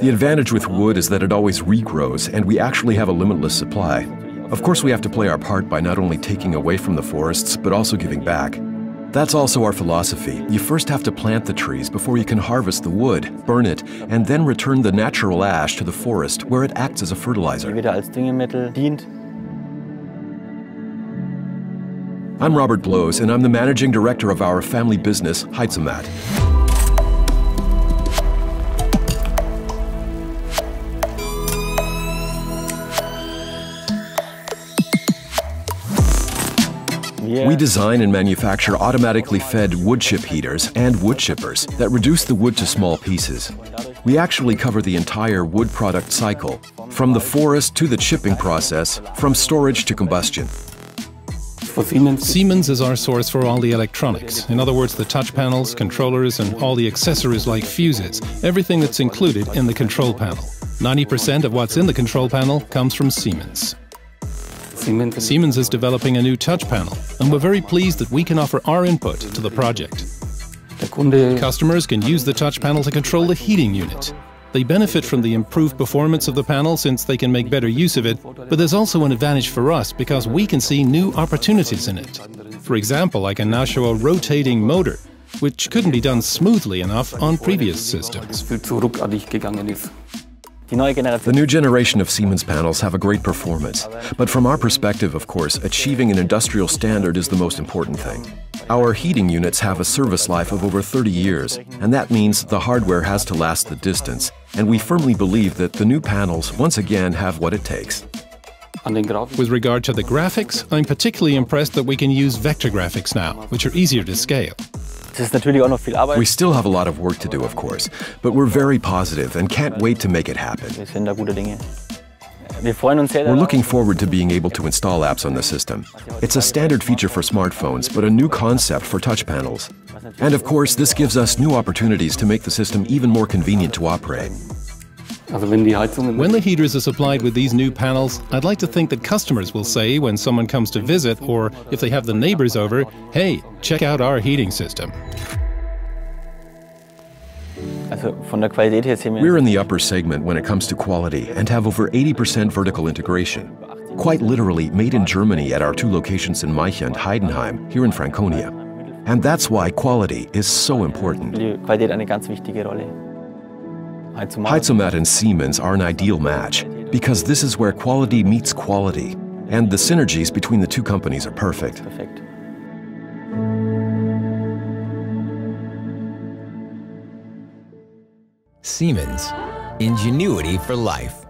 The advantage with wood is that it always regrows, and we actually have a limitless supply. Of course, we have to play our part by not only taking away from the forests, but also giving back. That's also our philosophy. You first have to plant the trees before you can harvest the wood, burn it, and then return the natural ash to the forest where it acts as a fertilizer. I'm Robert Bloos, and I'm the managing director of our family business, Heizomat. We design and manufacture automatically fed wood chip heaters and wood chippers that reduce the wood to small pieces. We actually cover the entire wood product cycle, from the forest to the chipping process, from storage to combustion. Siemens is our source for all the electronics. In other words, the touch panels, controllers, and all the accessories like fuses, everything that's included in the control panel. 90% of what's in the control panel comes from Siemens. Siemens is developing a new touch panel, and we're very pleased that we can offer our input to the project. Customers can use the touch panel to control the heating unit. They benefit from the improved performance of the panel since they can make better use of it, but there's also an advantage for us because we can see new opportunities in it. For example, I can now show a rotating motor, which couldn't be done smoothly enough on previous systems. The new generation of Siemens panels have a great performance, but from our perspective, of course, achieving an industrial standard is the most important thing. Our heating units have a service life of over 30 years, and that means the hardware has to last the distance, and we firmly believe that the new panels once again have what it takes. With regard to the graphics, I'm particularly impressed that we can use vector graphics now, which are easier to scale. We still have a lot of work to do, of course, but we're very positive and can't wait to make it happen. We're looking forward to being able to install apps on the system. It's a standard feature for smartphones, but a new concept for touch panels. And of course, this gives us new opportunities to make the system even more convenient to operate. When the heaters are supplied with these new panels, I'd like to think that customers will say when someone comes to visit or if they have the neighbors over, hey, check out our heating system. We're in the upper segment when it comes to quality and have over 80% vertical integration. Quite literally made in Germany at our two locations in Maicha and Heidenheim, here in Franconia. And that's why quality is so important. Heizomat and Siemens are an ideal match because this is where quality meets quality, and the synergies between the two companies are perfect. Siemens, ingenuity for life.